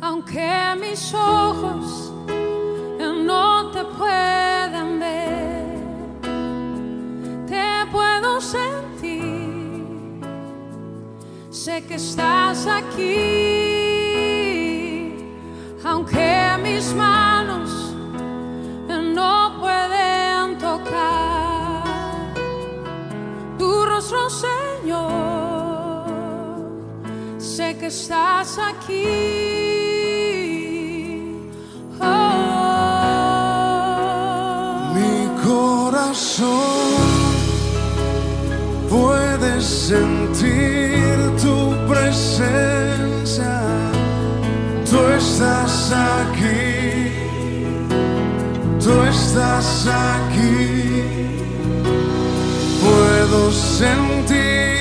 Aunque mis ojos no te puedan ver, te puedo sentir. Sé que estás aquí, aunque mis manos no pueden tocar tu rostro, Señor sé que estás aquí. Oh, oh. Mi corazón puede sentir tu presencia. Tú estás aquí. Tú estás aquí. Puedo sentir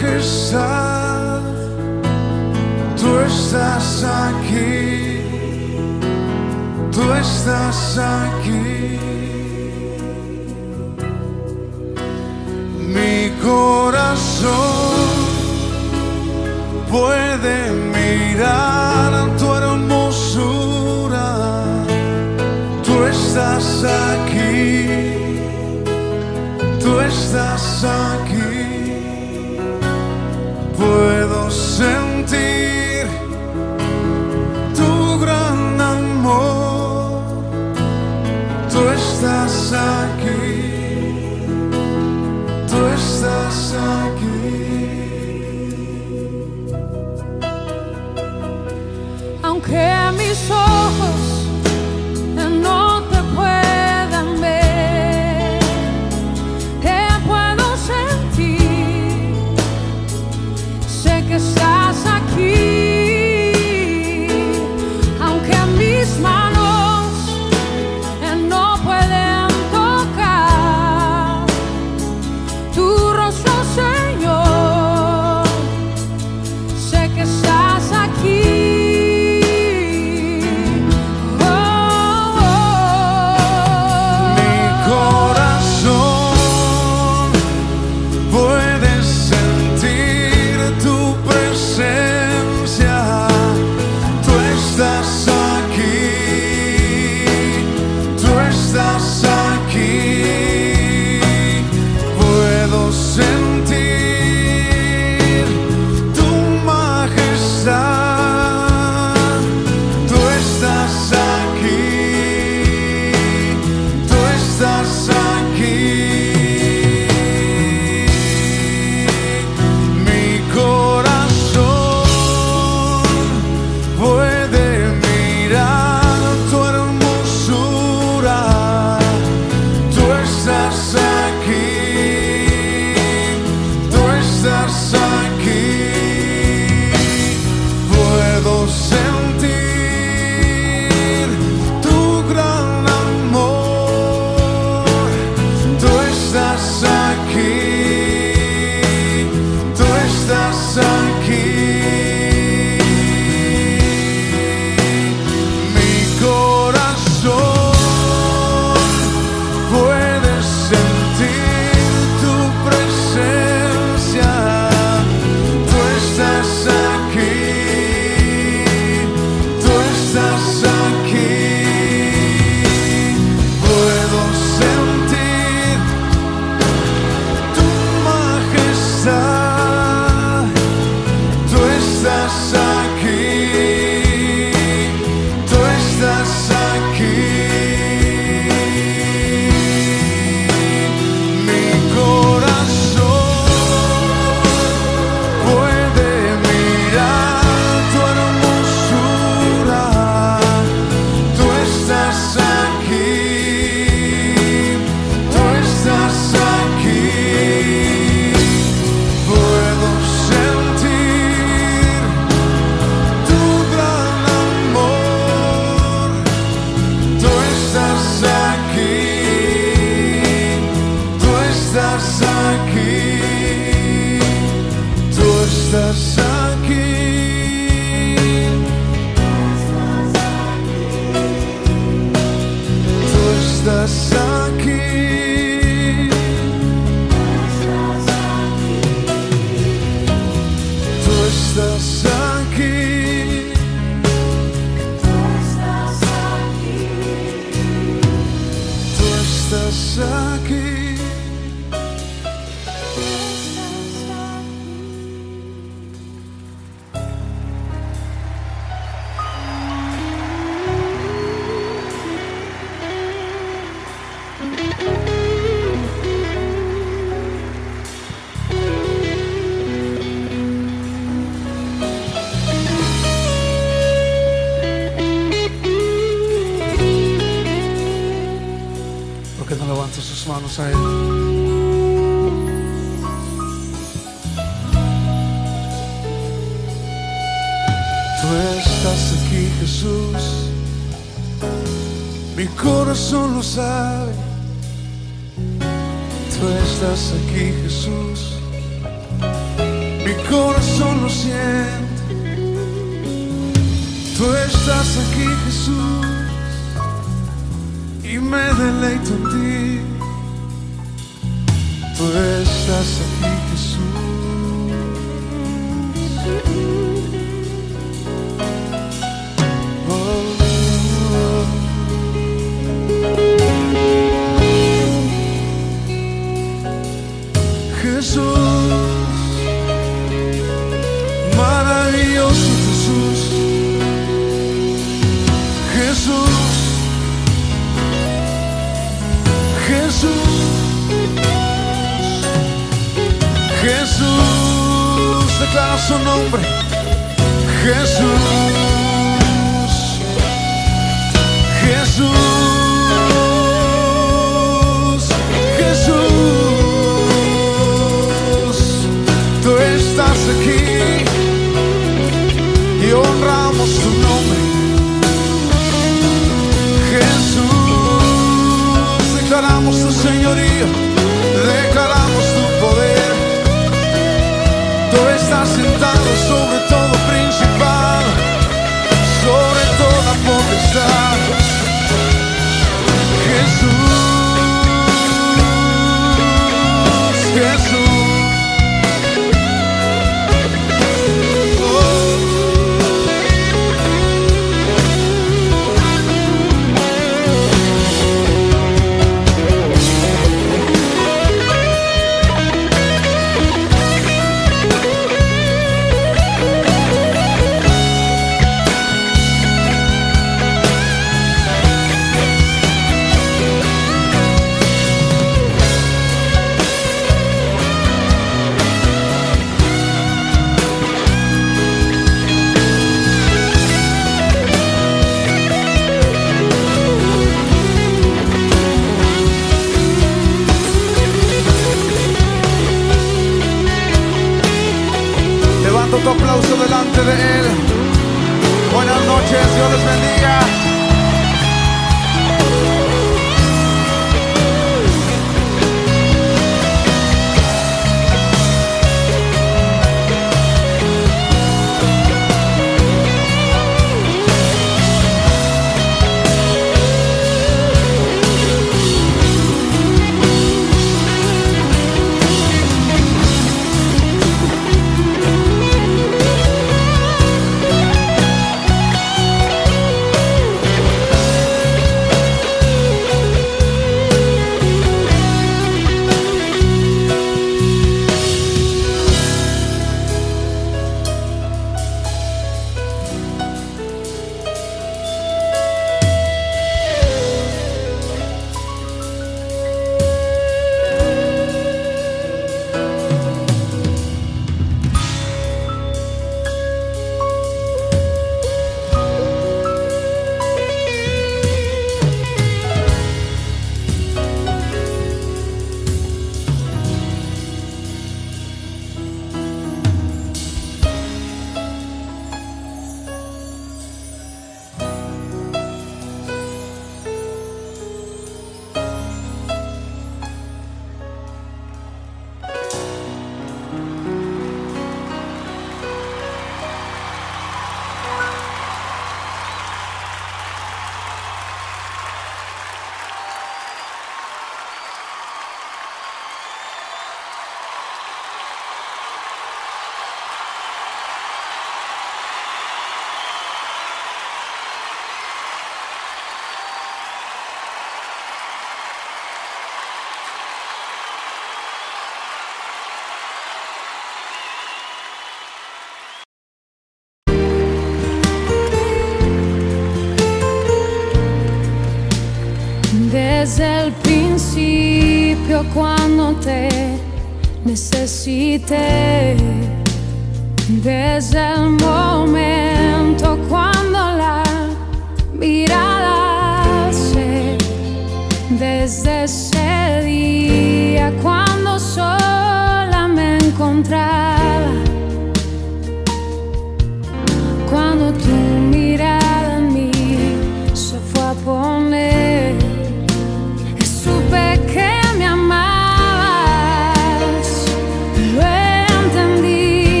majestad, tú estás aquí, tú estás aquí. Mi corazón puede mirar tu hermosura, tú estás aquí, tú estás aquí puedo sentir.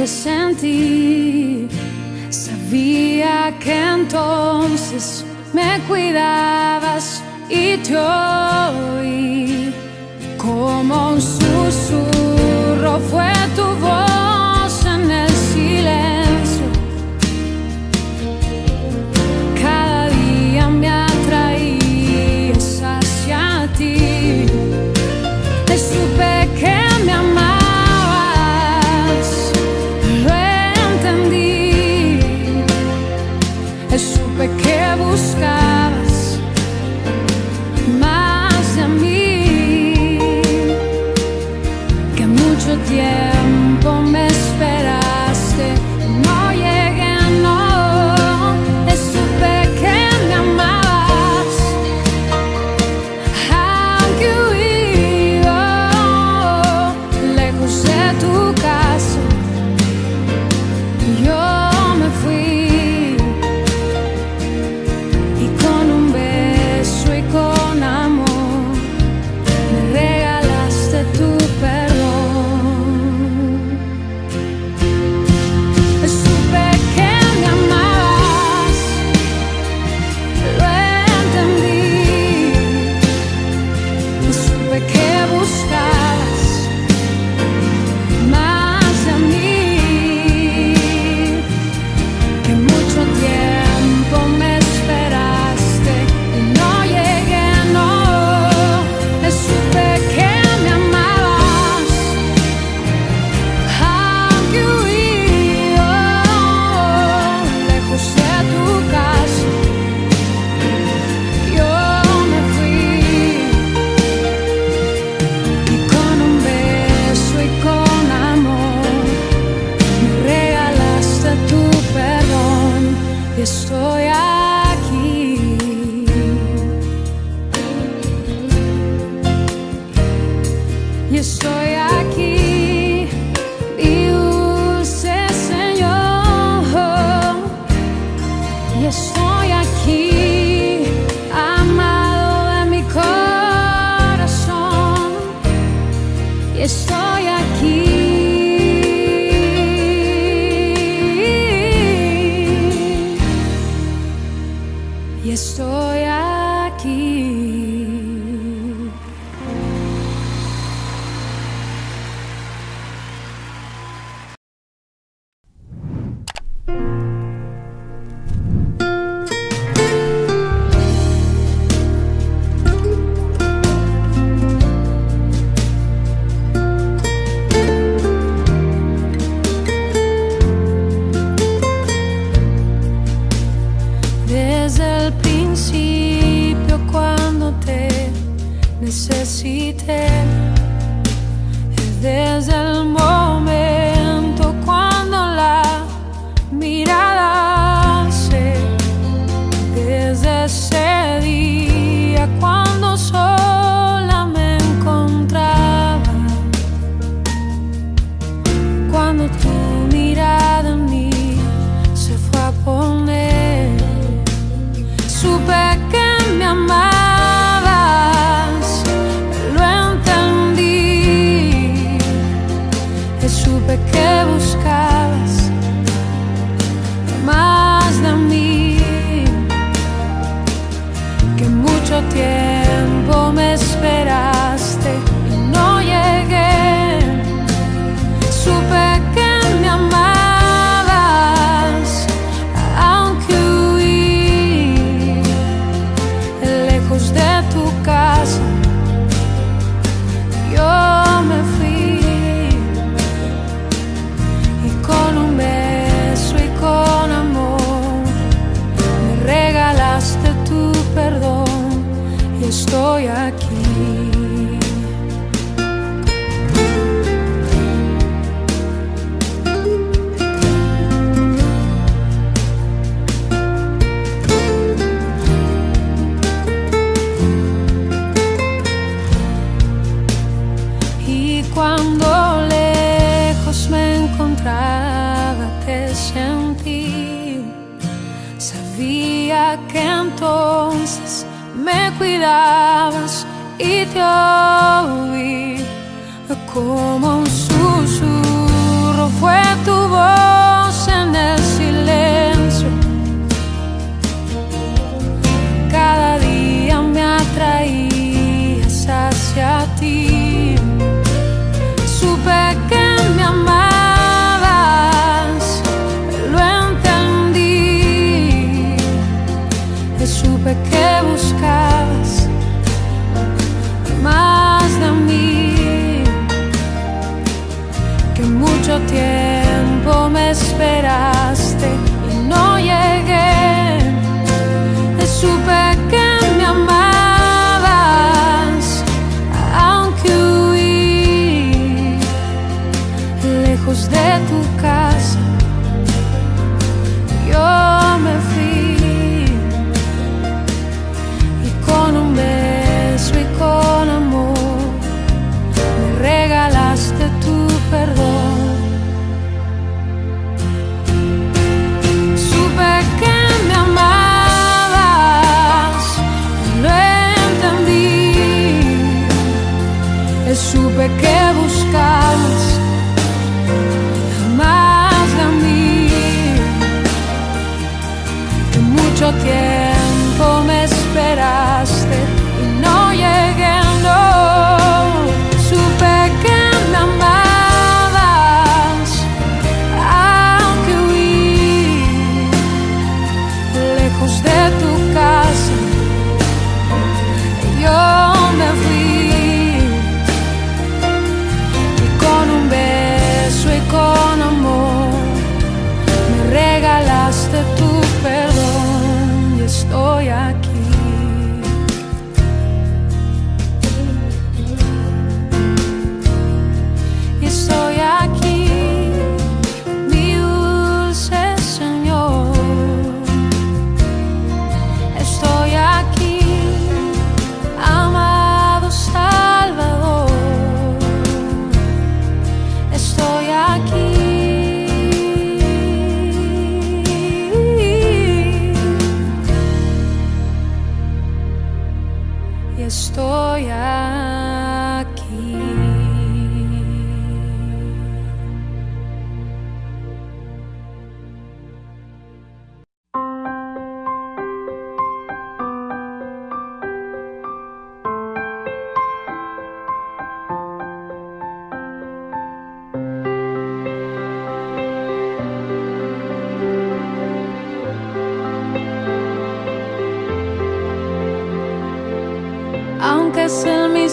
te sentí, sabía que entonces me cuidabas y te oí como un susurro fue tu voz.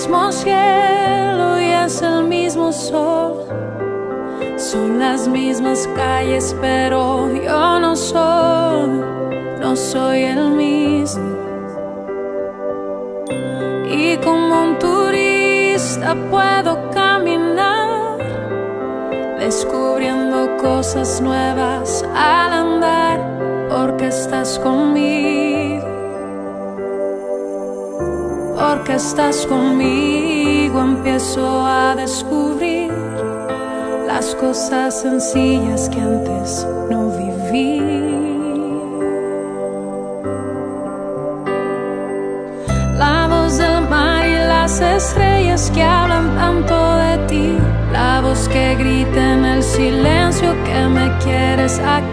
Mismo cielo y es el mismo sol, son las mismas calles, pero yo no soy, no soy el mismo. Y como un turista puedo caminar, descubriendo cosas nuevas al andar, porque estás conmigo porque estás conmigo empiezo a descubrir las cosas sencillas que antes no viví. La voz del mar y las estrellas que hablan tanto de ti, la voz que grita en el silencio que me quieres aquí,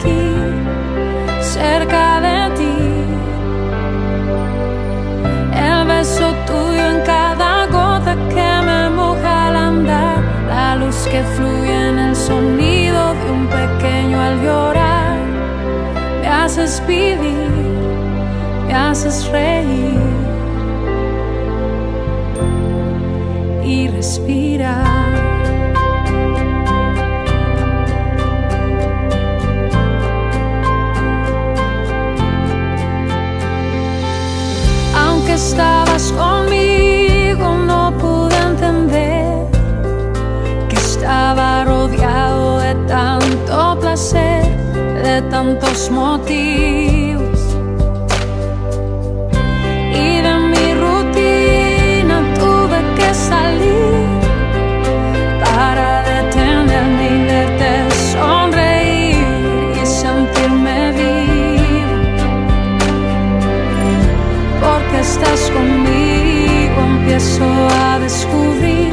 que fluye en el sonido de un pequeño al llorar. Me haces vivir, me haces reír tantos motivos y de mi rutina tuve que salir para detenerme y verte sonreír y sentirme vivo. Porque estás conmigo empiezo a descubrir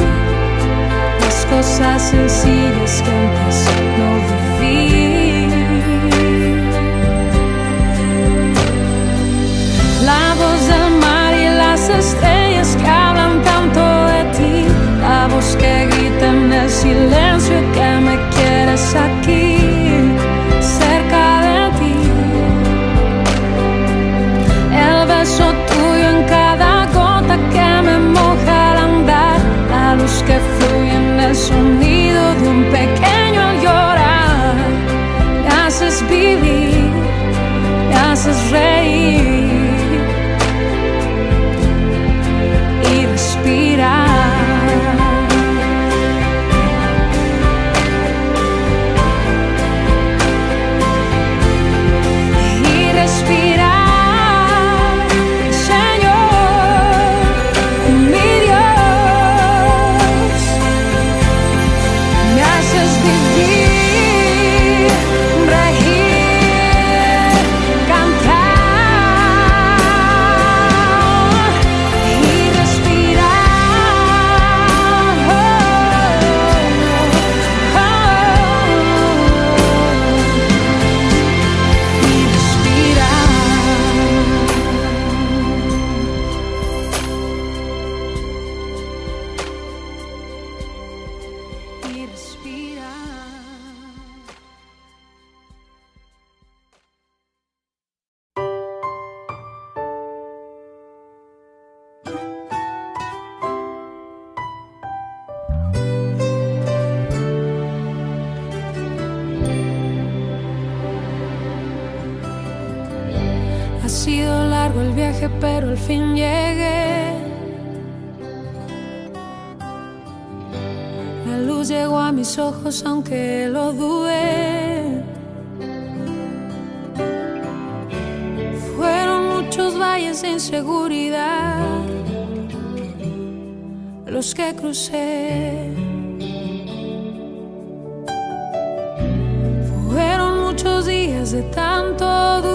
las cosas sencillas que antes no vi silencio que me quieres aquí, cerca de ti. El beso tuyo en cada gota que me moja al andar, la luz que fluye en el sonido. pero al fin llegué. La luz llegó a mis ojos, aunque lo dudé. Fueron muchos valles de inseguridad los que crucé. Fueron muchos días de tanto dolor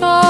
shore.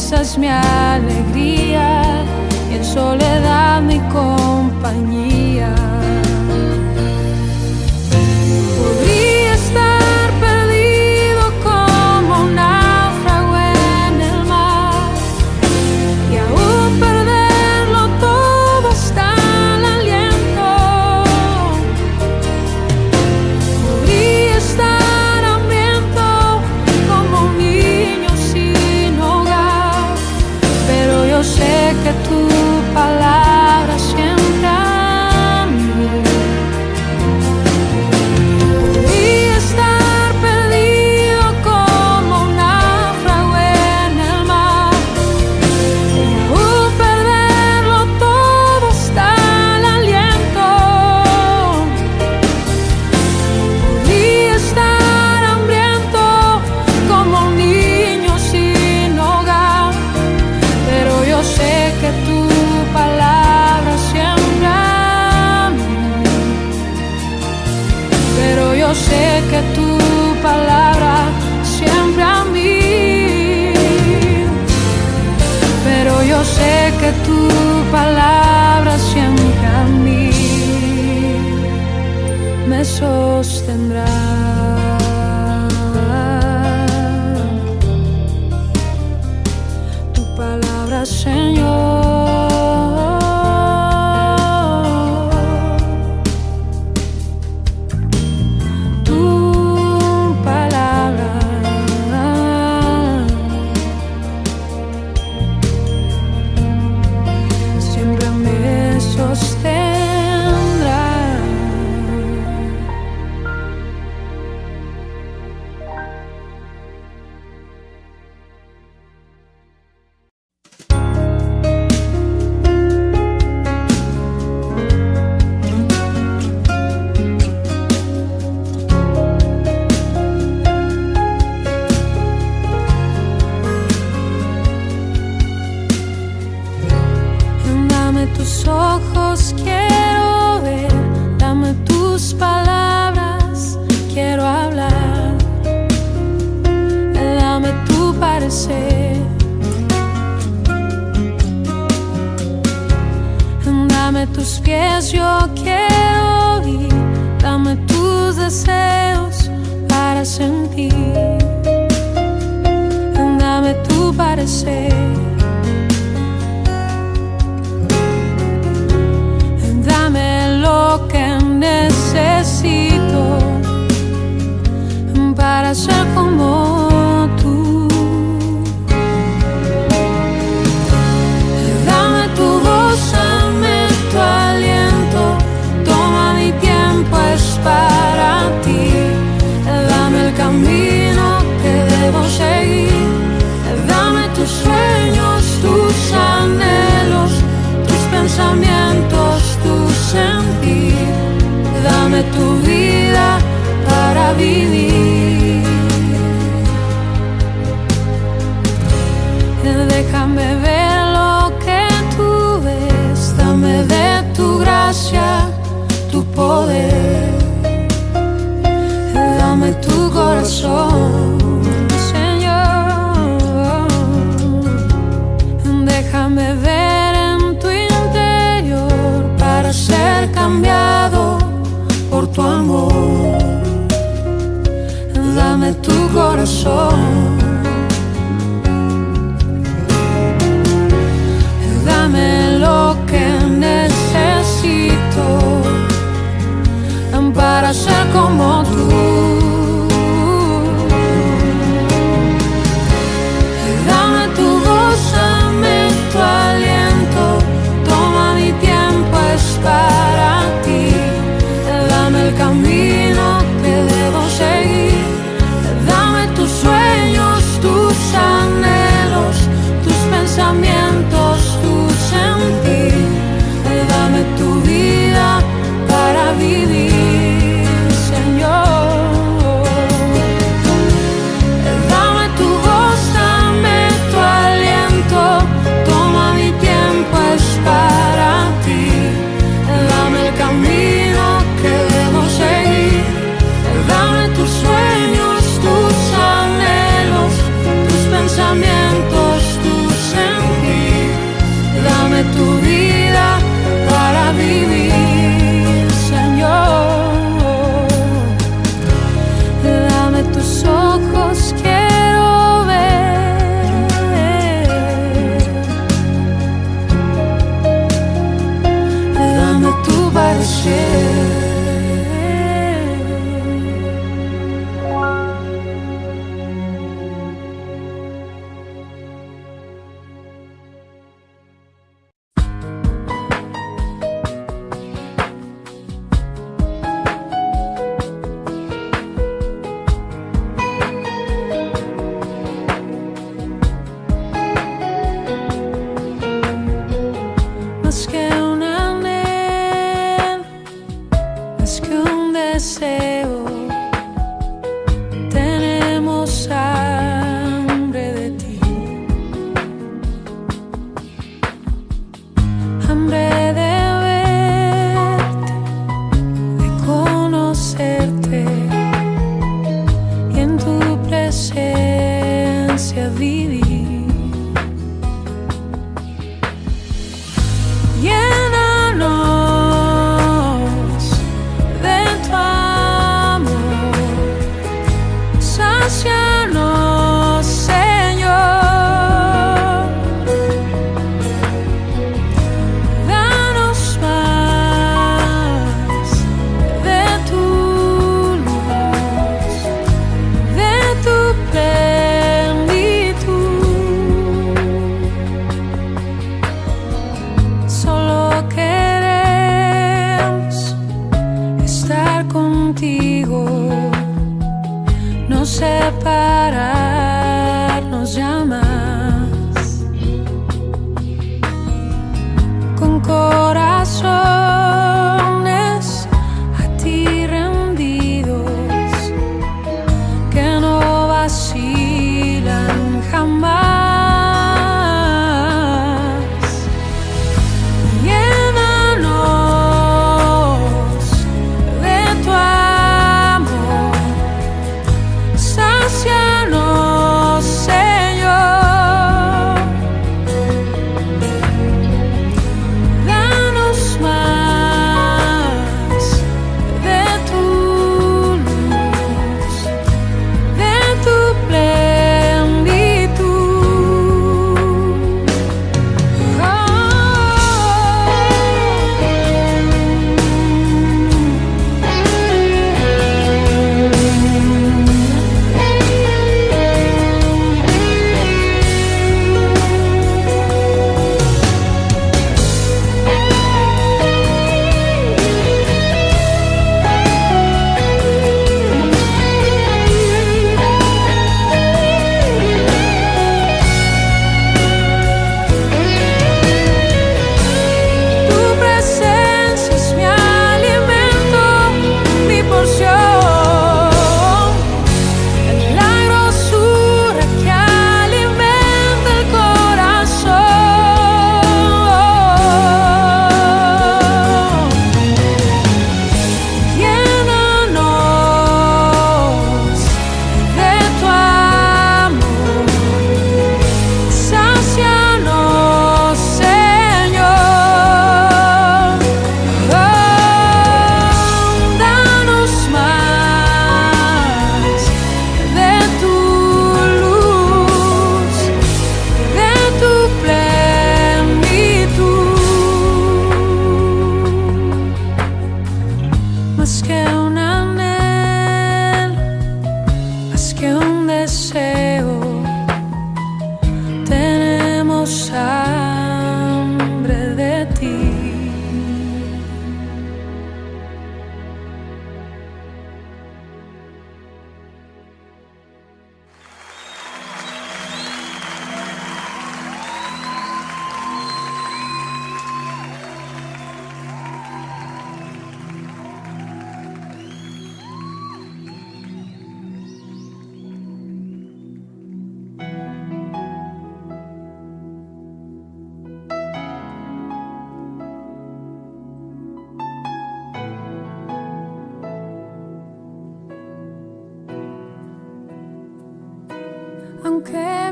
tristeza es mi alegría y en soledad mi compañía.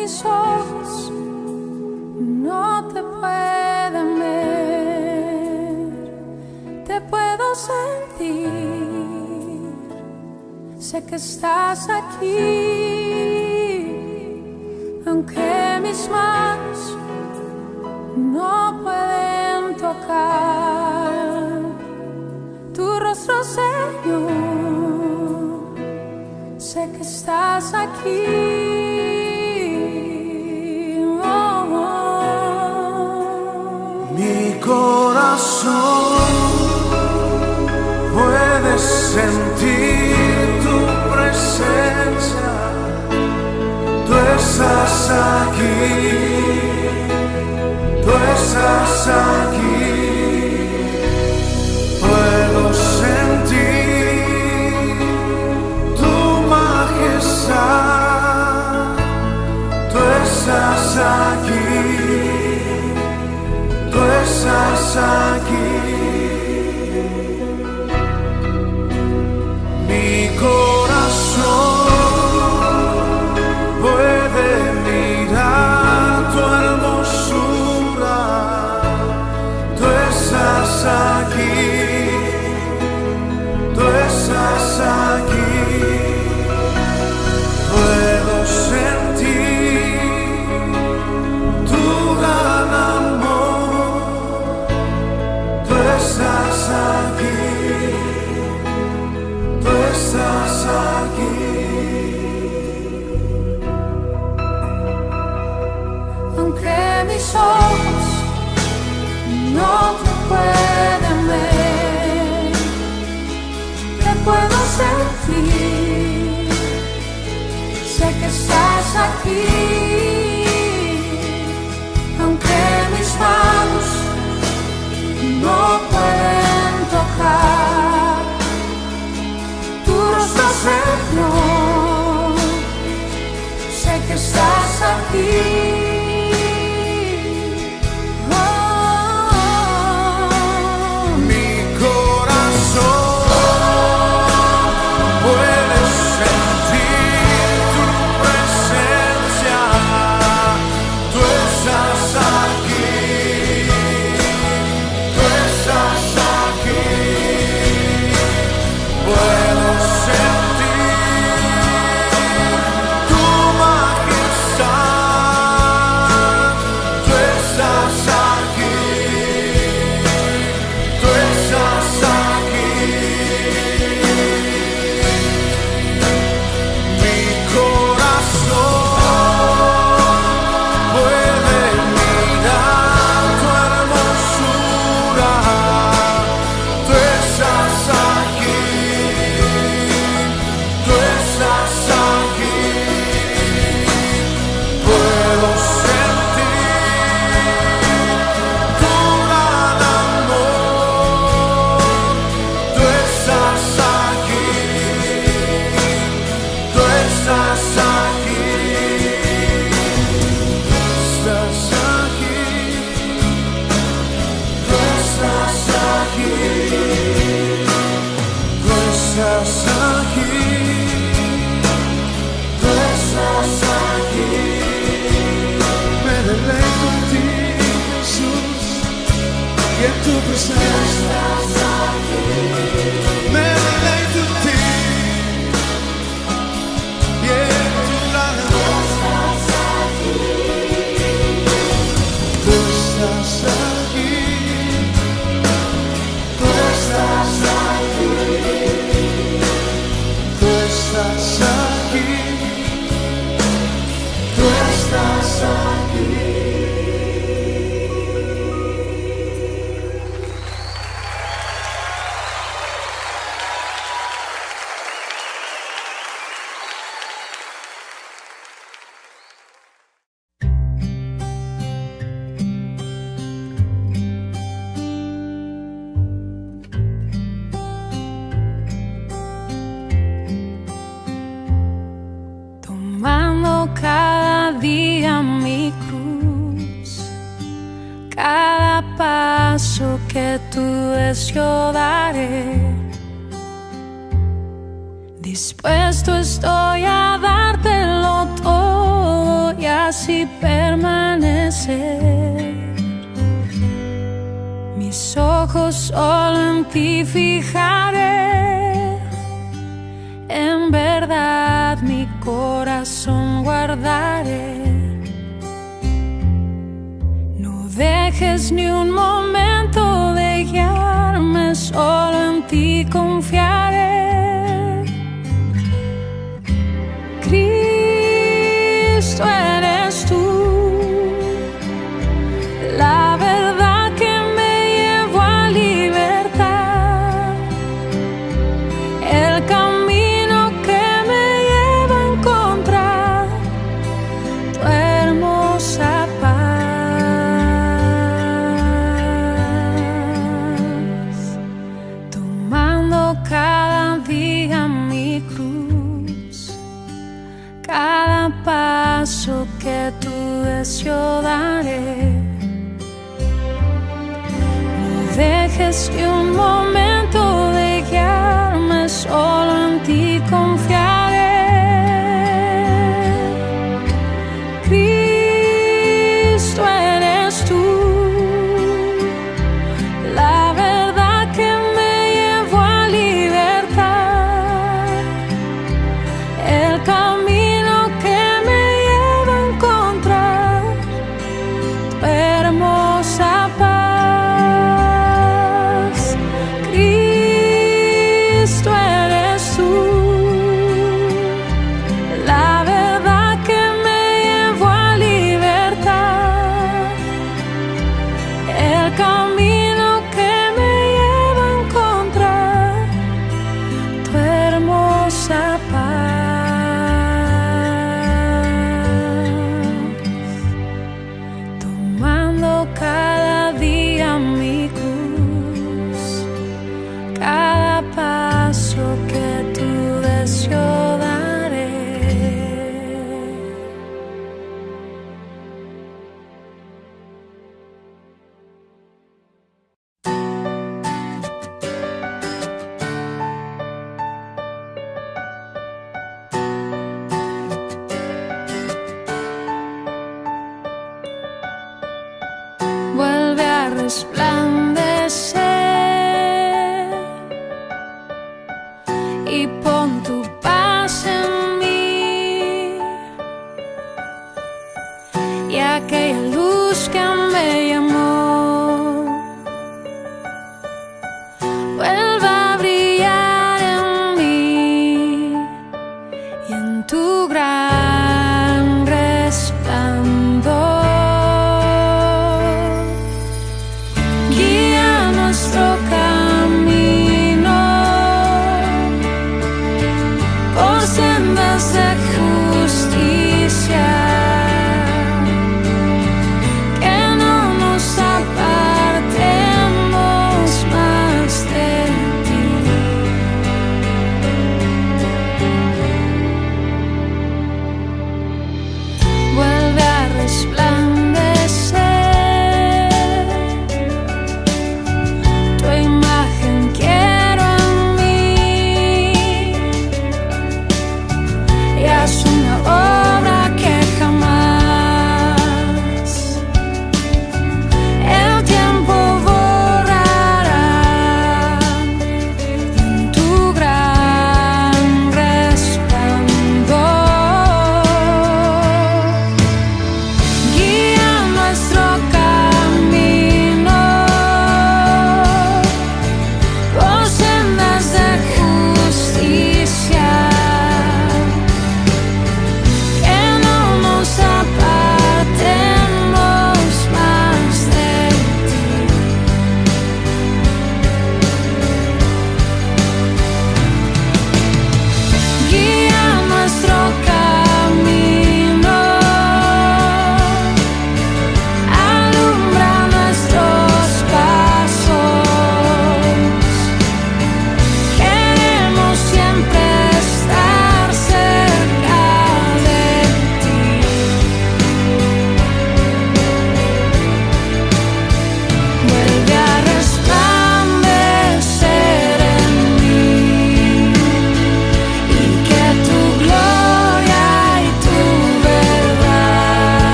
mis ojos no te puedan ver, te puedo sentir, sé que estás aquí, aunque mis manos no pueden tocar tu rostro, Señor, sé que estás aquí. corazón puedes sentir tu presencia. Tú estás aquí, tú estás aquí. Puedo sentir tu majestad. Tú estás aquí, tú estás aquí. estás aquí, aunque mis manos no pueden tocar tu rostro Señor, sé que estás aquí. passo pros. Ti fijaré,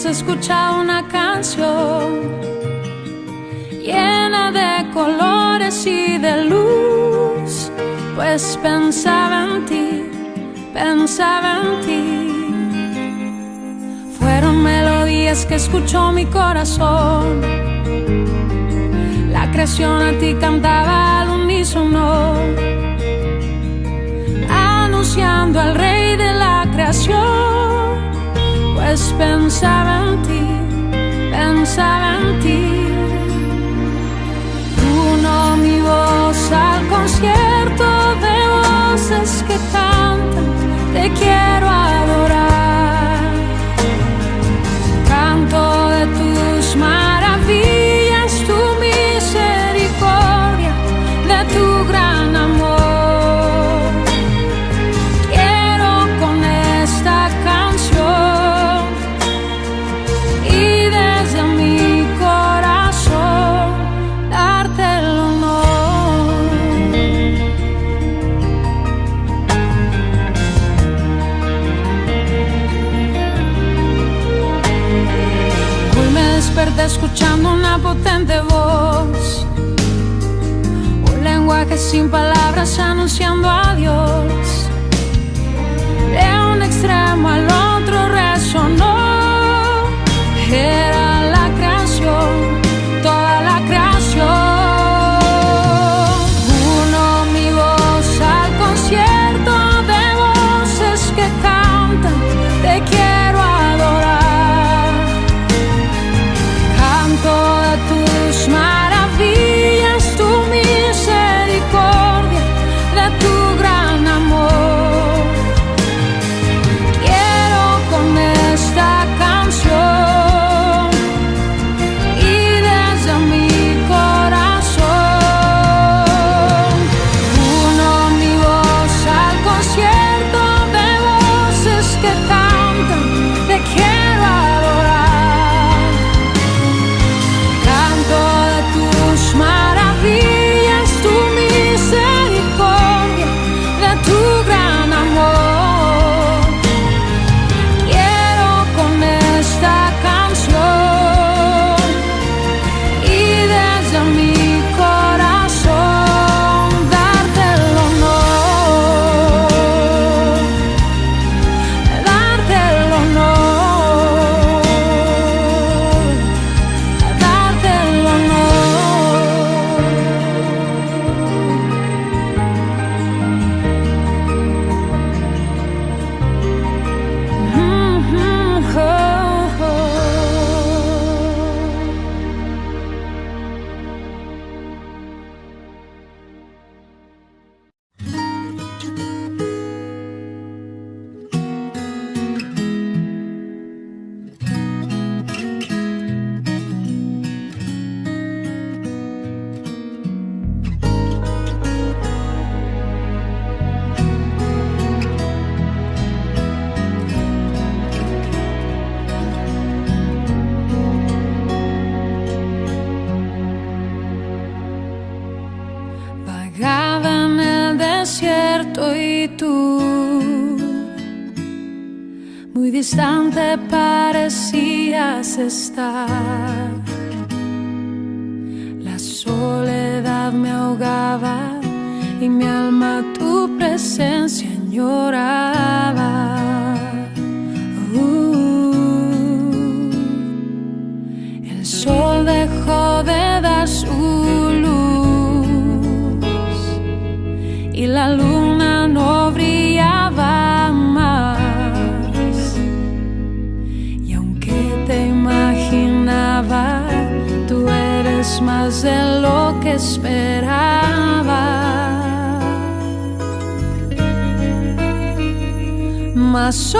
se una canción llena de colores y de luz, pues pensaba en ti, pensaba en ti. Fueron melodías que escuchó mi corazón, la creación a ti cantaba al unísono, anunciando al rey de la creación es pensar en ti, pensar en ti. Uno mi voz al concierto de voces que cantan, te quiero adorar. escuchando una potente voz, un lenguaje sin palabras anunciando a side más de lo que esperaba. Mas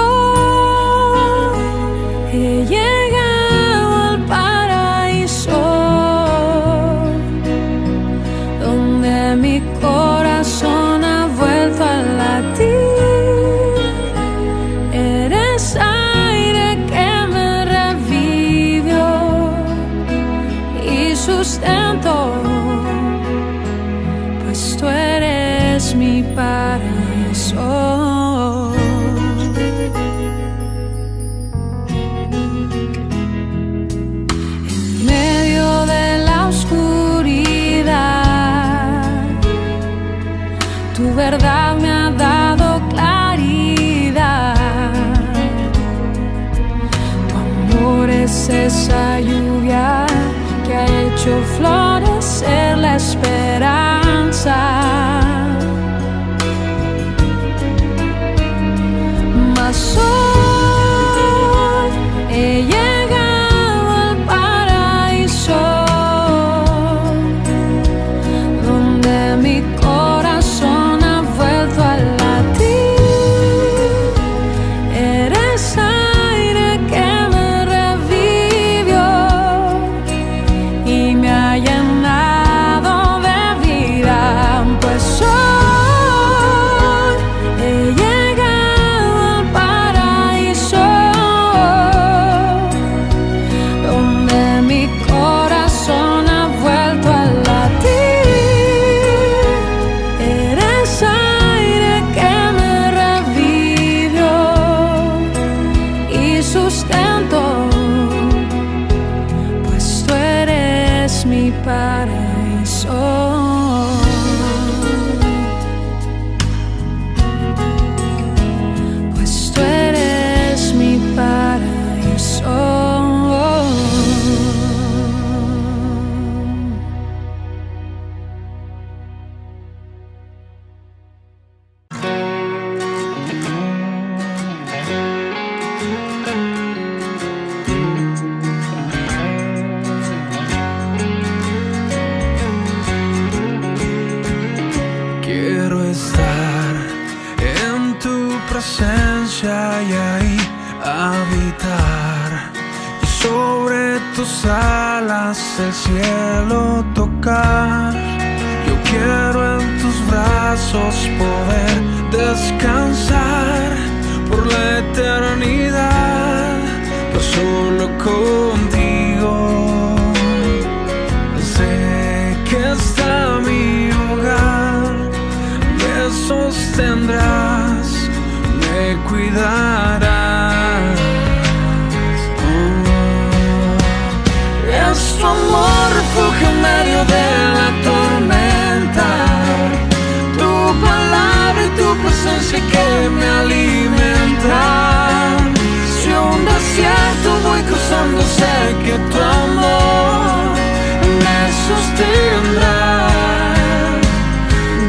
sostendrá.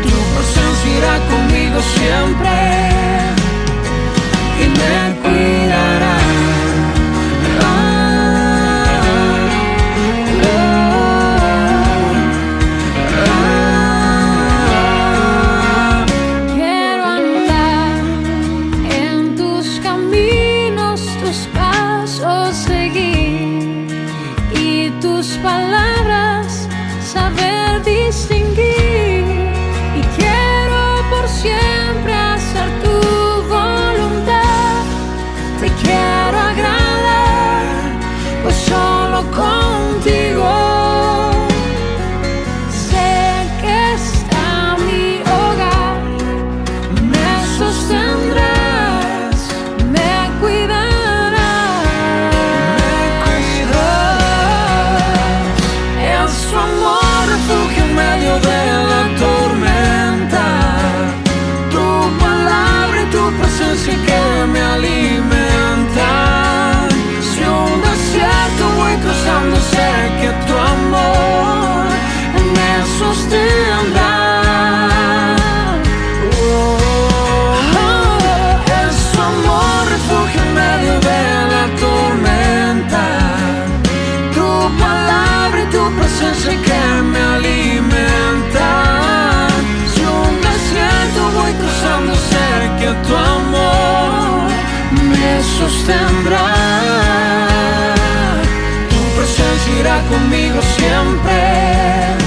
Tu presencia irá conmigo siempre. sostendrá. Tu presencia irá conmigo siempre.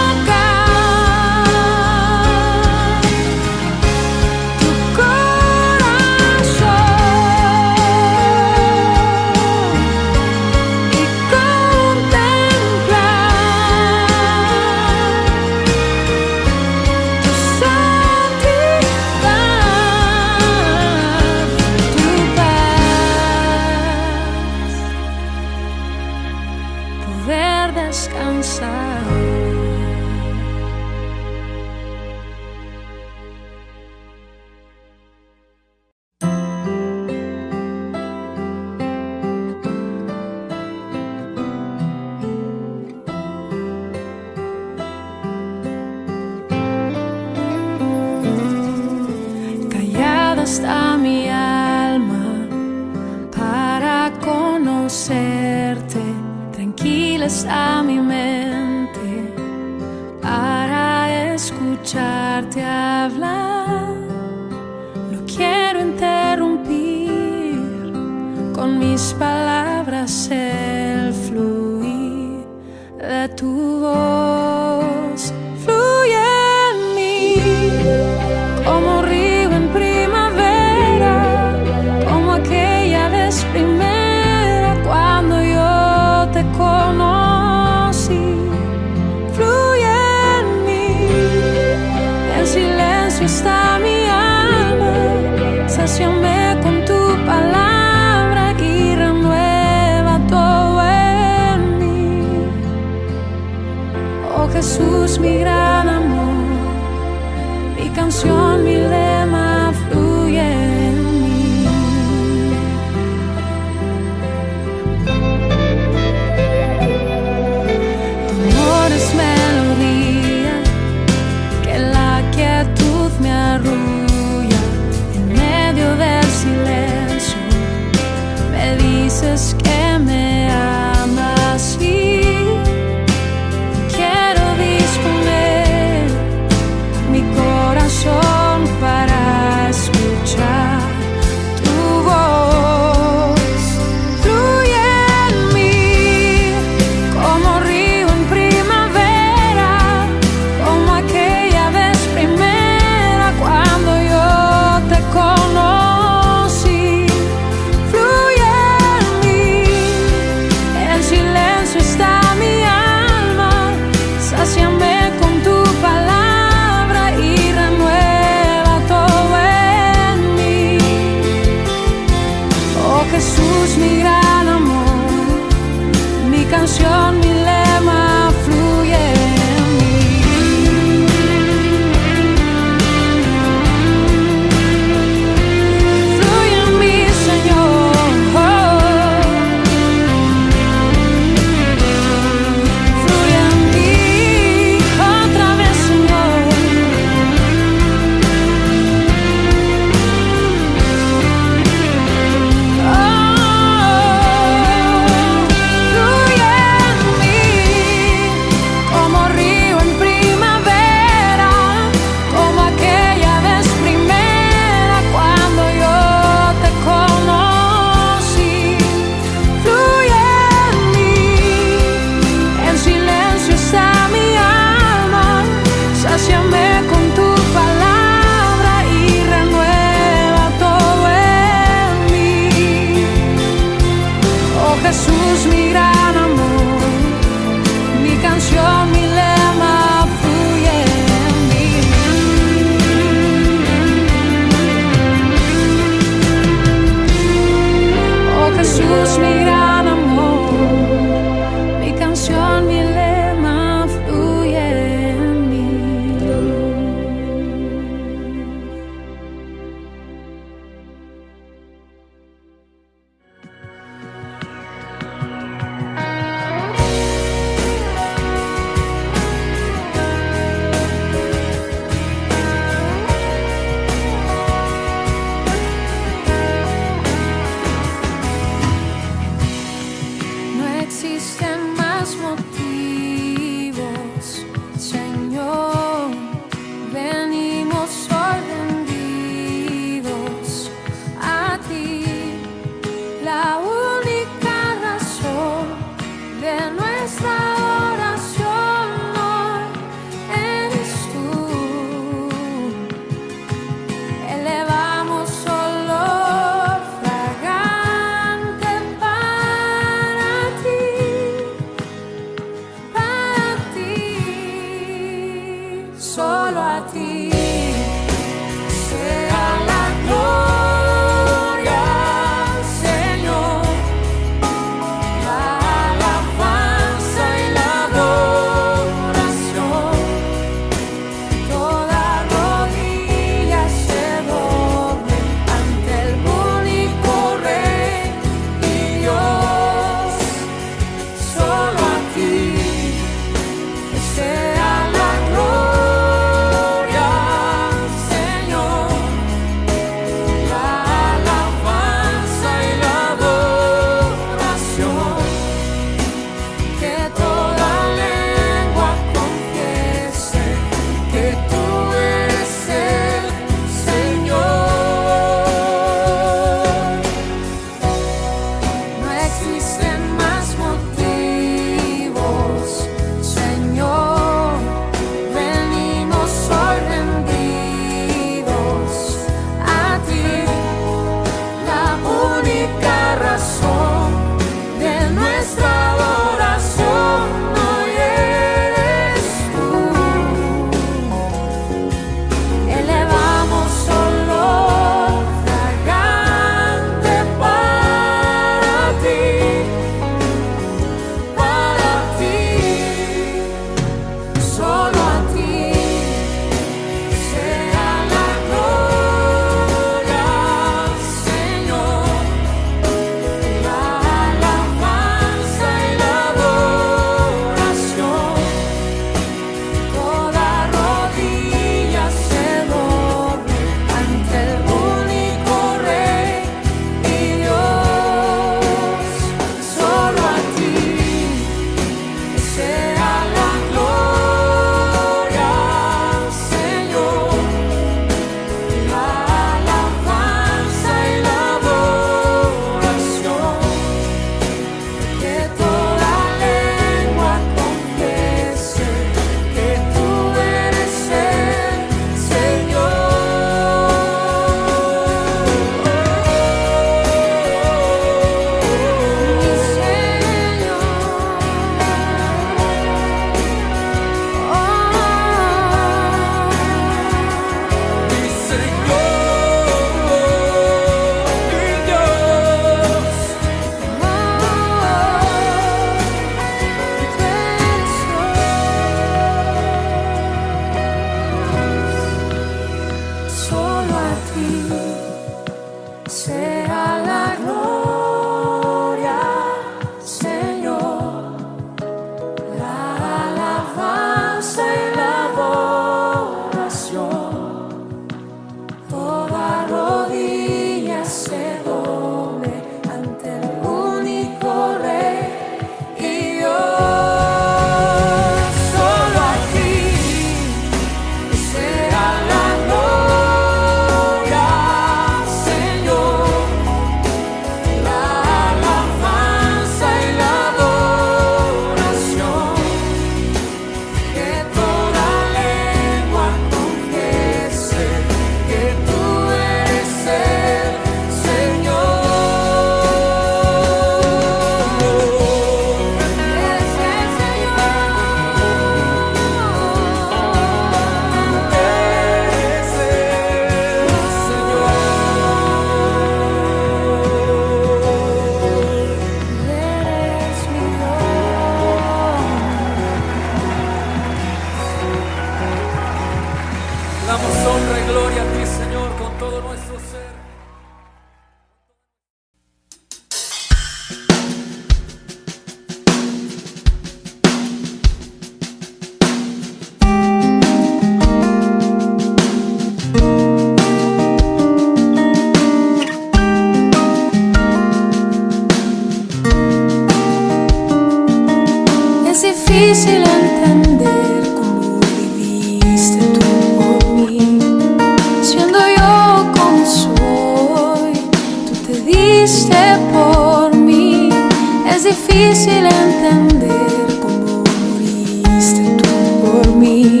difícil entender cómo moriste tú por mí.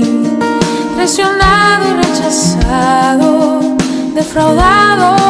Traicionado y rechazado, defraudado.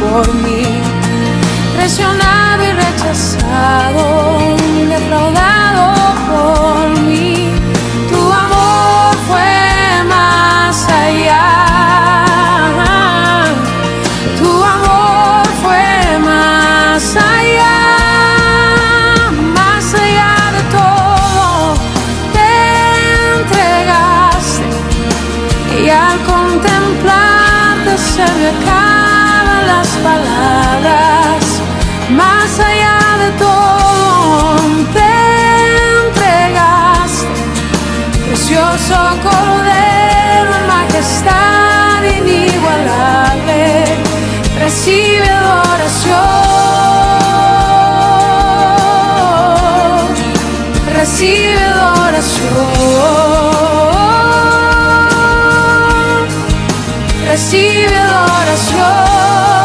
por mí. presionado y rechazado, defraudado por recibe adoración.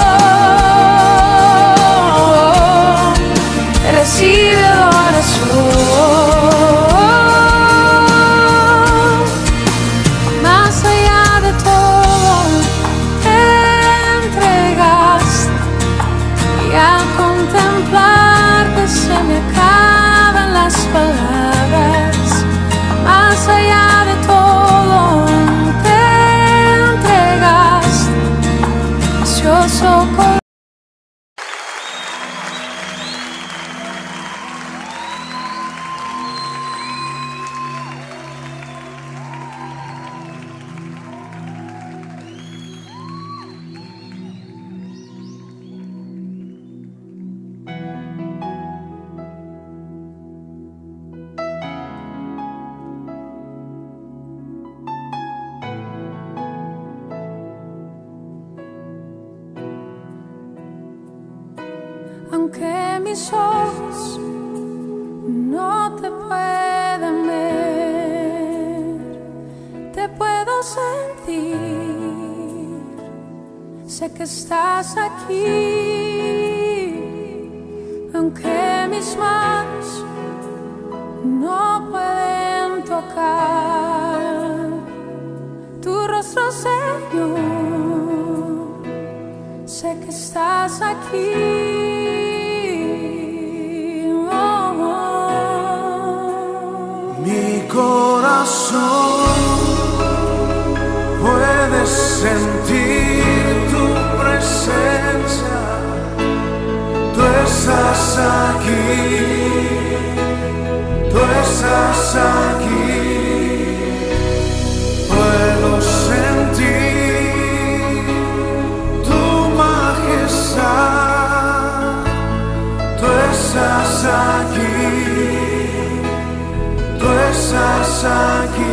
sé que estás aquí. Oh. Mi corazón puede sentir tu presencia. Tú estás aquí. Tú estás aquí. sunshine.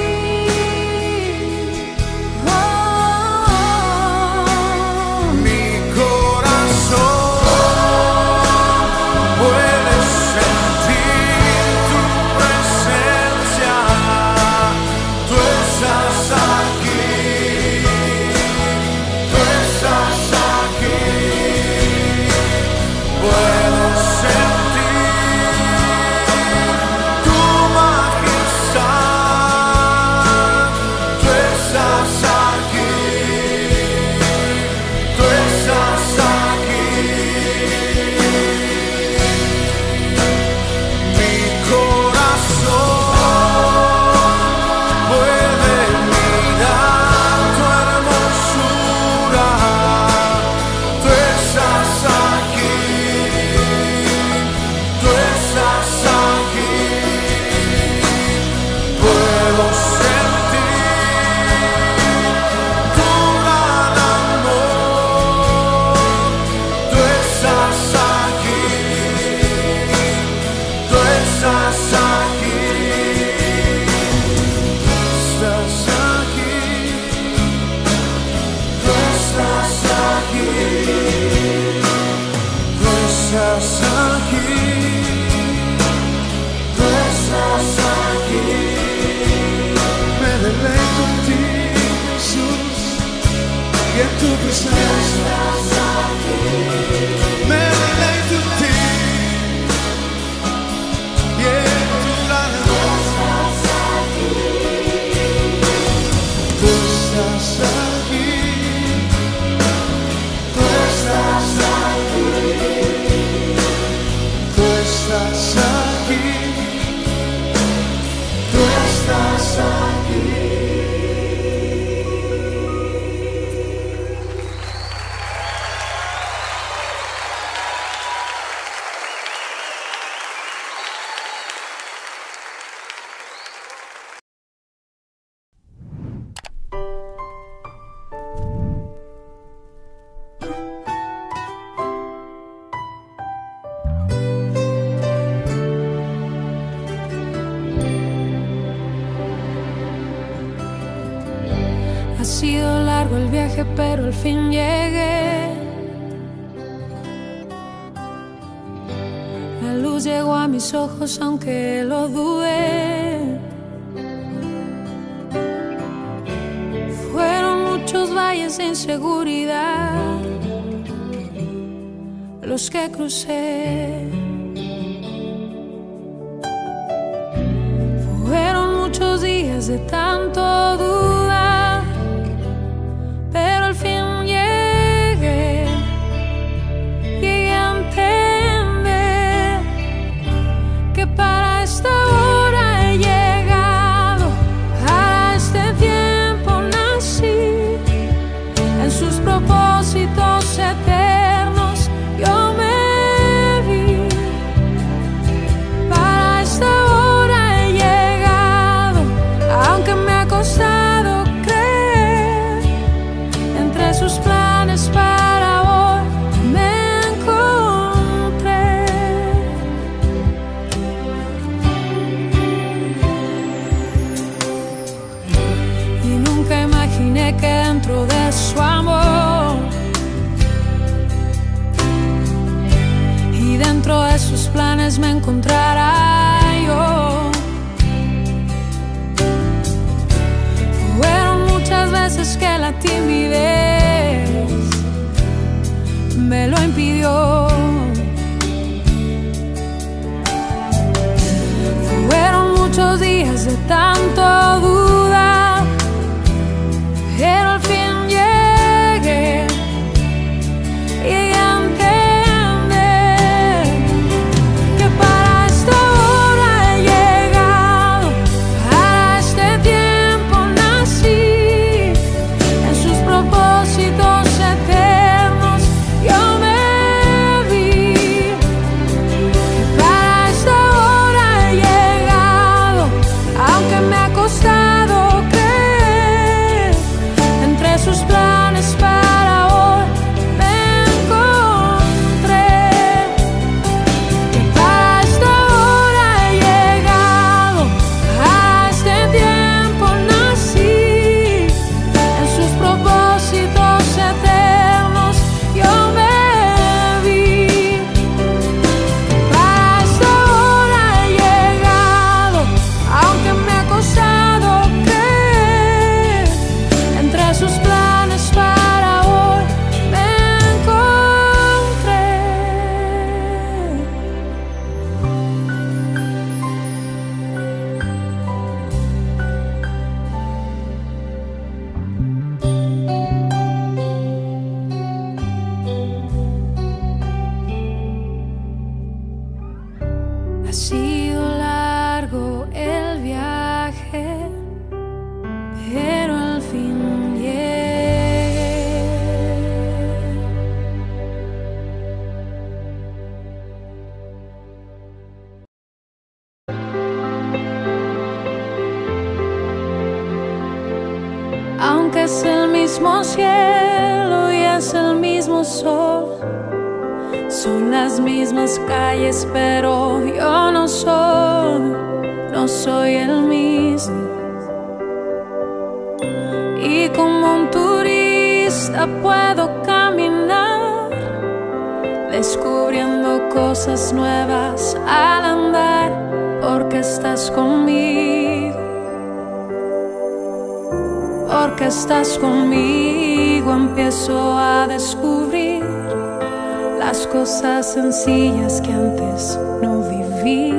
Christmas. pero al fin llegué. La luz llegó a mis ojos, aunque lo dudé. Fueron muchos valles de inseguridad los que crucé. Fueron muchos días de tarde tanto mismo cielo y es el mismo sol. Son las mismas calles, pero yo no soy, no soy el mismo. Y como un turista puedo caminar, descubriendo cosas nuevas al andar, porque estás conmigo. porque estás conmigo empiezo a descubrir las cosas sencillas que antes no viví.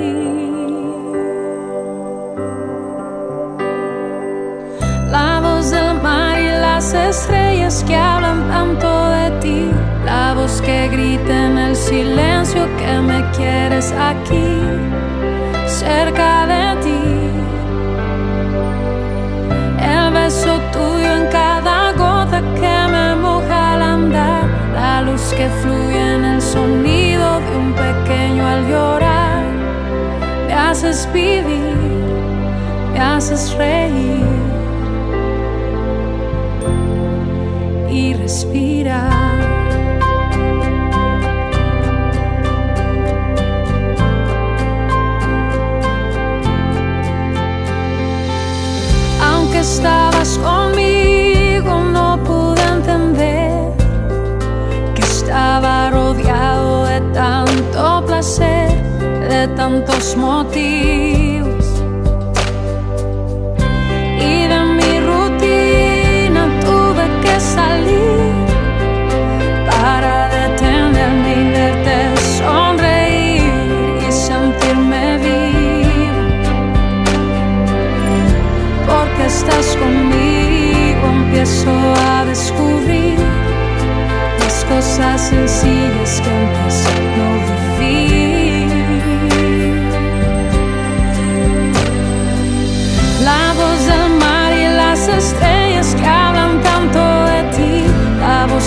La voz del mar y las estrellas que hablan tanto de ti, la voz que grita en el silencio que me quieres aquí, cerca de ti. fluye en el sonido de un pequeño al llorar. Me haces vivir, me haces reír y respirar. Aunque estabas con tantos motivos. Y de mi rutina tuve que salir para detenerme y verte sonreír y sentirme vivo. Porque estás conmigo empiezo a descubrir las cosas sencillas que antes no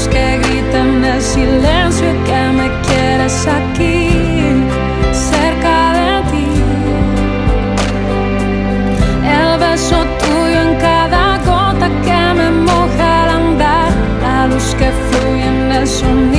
que grita en silencio y que me quieres aquí, cerca de ti. El beso tuyo en cada gota que me moja al andar, la luz que fluye en el sonido.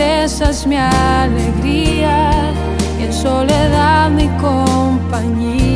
tristeza es mi alegría y en soledad mi compañía.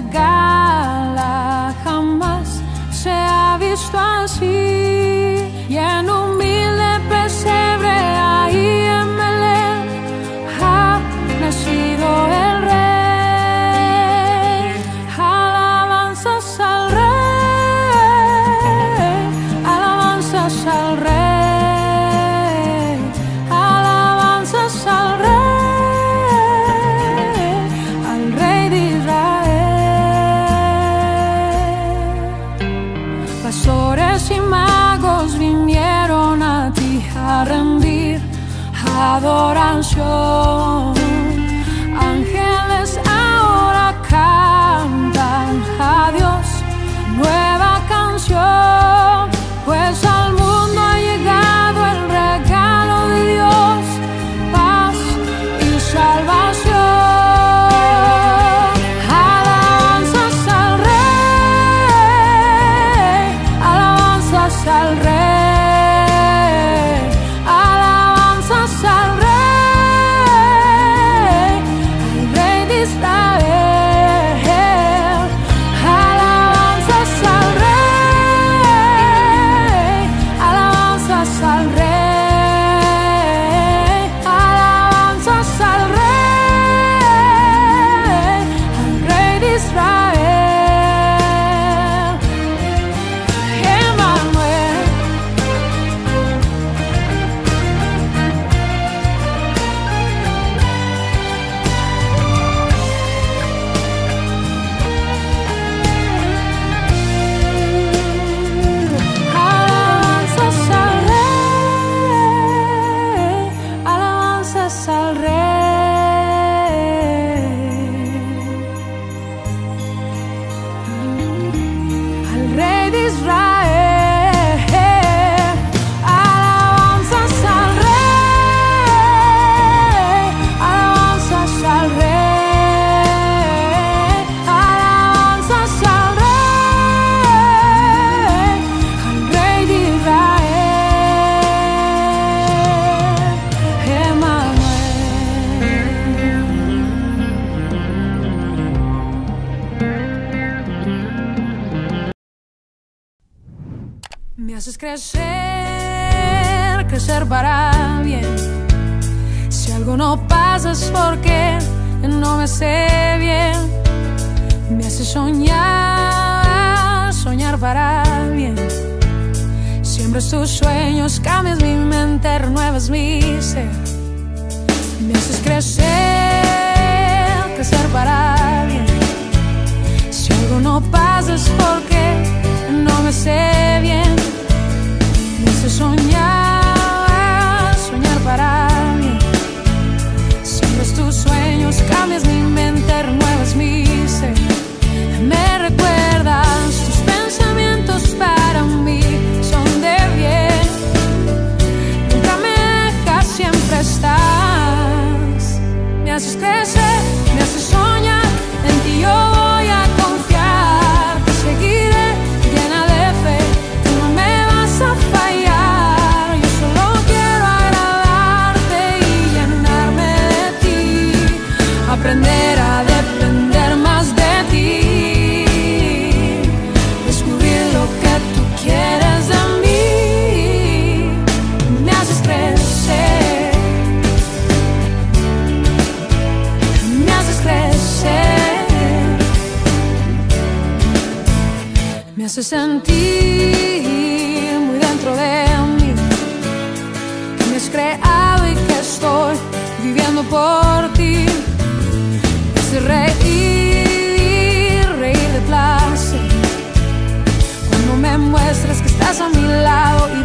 μεγάλα χαμάς σε άβιστο ασύ show. me hace bien, me hace soñar, soñar para bien. Siempre tus sueños, cambias mi mente, renuevas mi ser. Me haces crecer, crecer para bien. Si algo no pasa es porque no me sé bien, me haces soñar. los cambios ni inventar nuevas mises. Me recuerdas, tus pensamientos para mí son de bien. Nunca me dejas, siempre estás. Me haces. hace sentir muy dentro de mí que me has creado y que estoy viviendo por ti. Es reír, reír de placer cuando me muestras que estás a mi lado.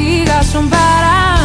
Consigas son para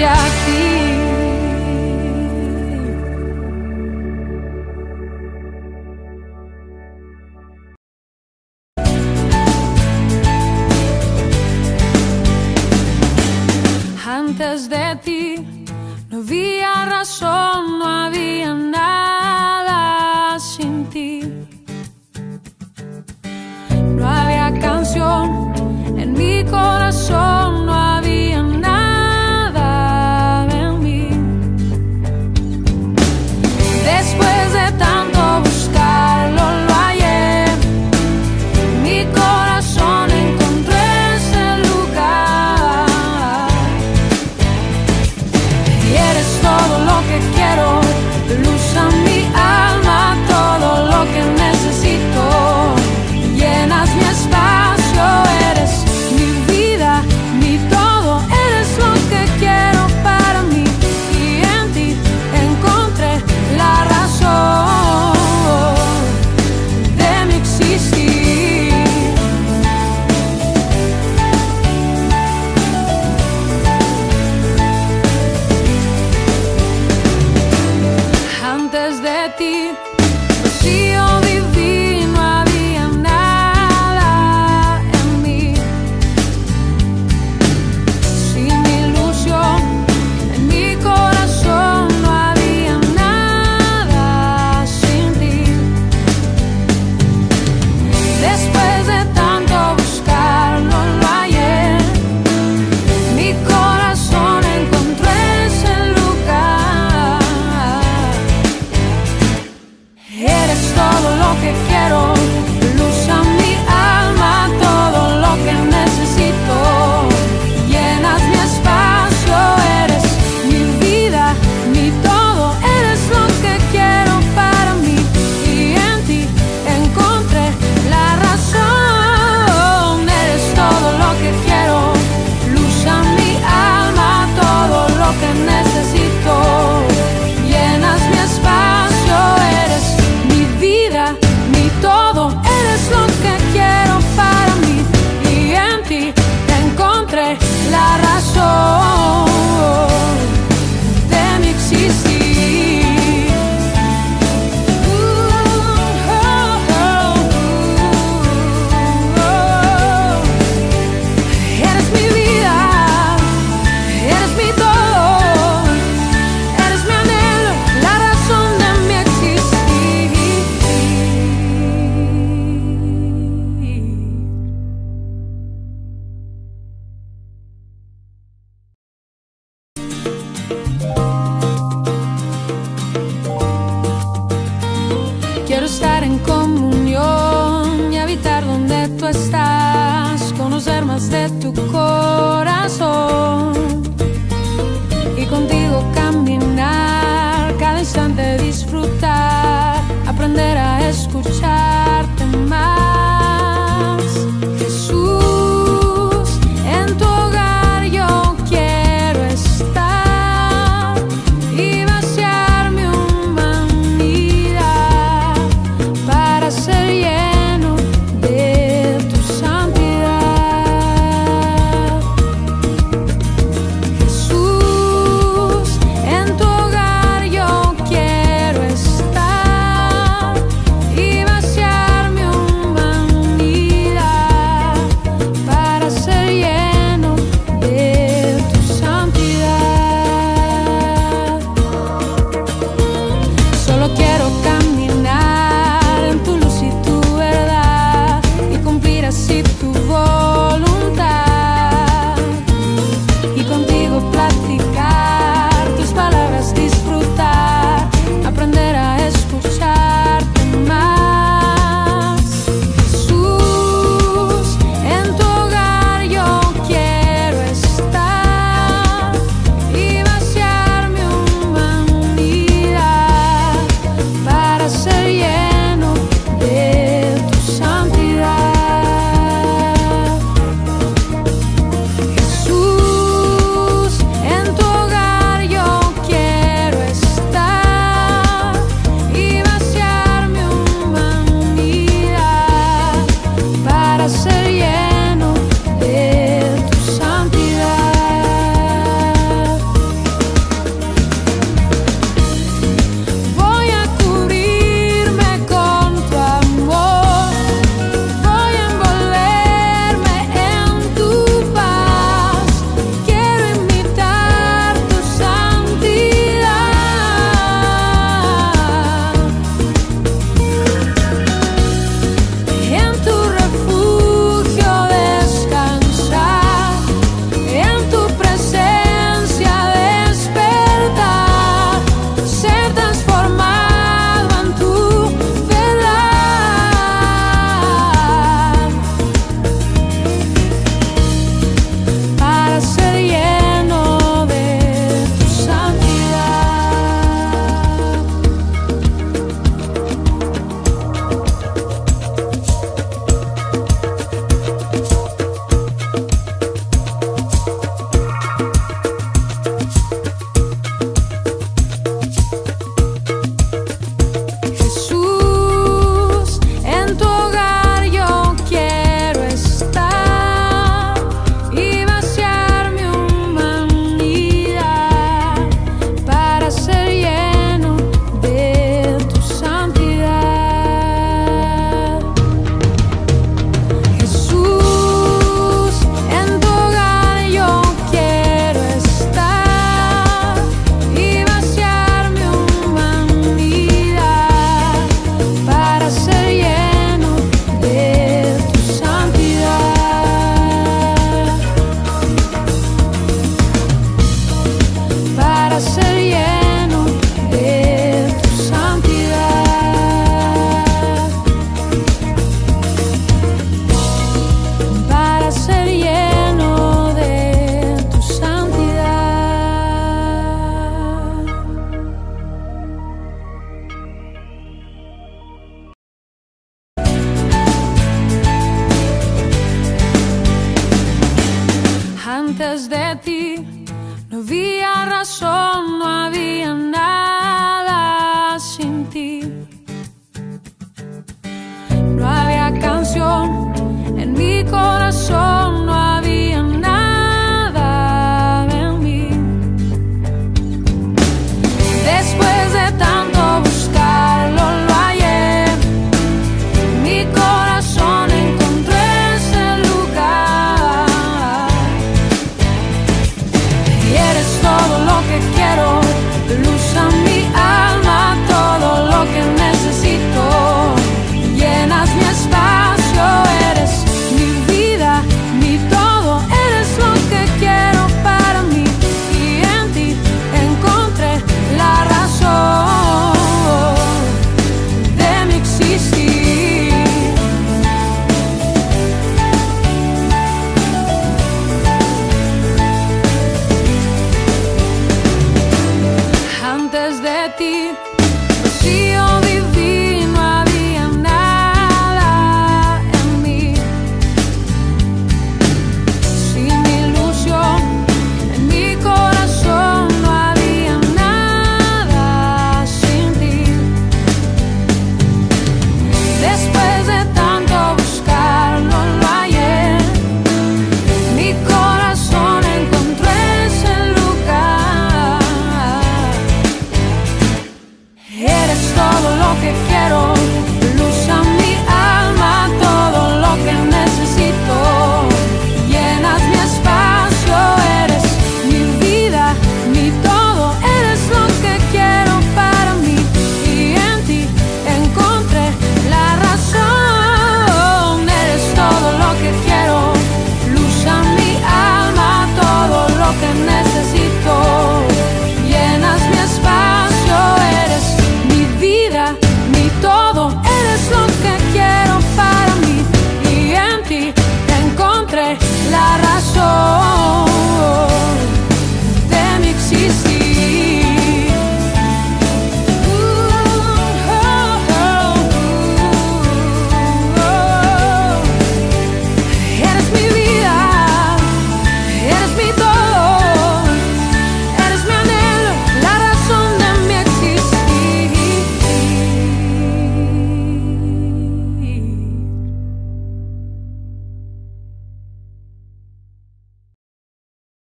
всяк.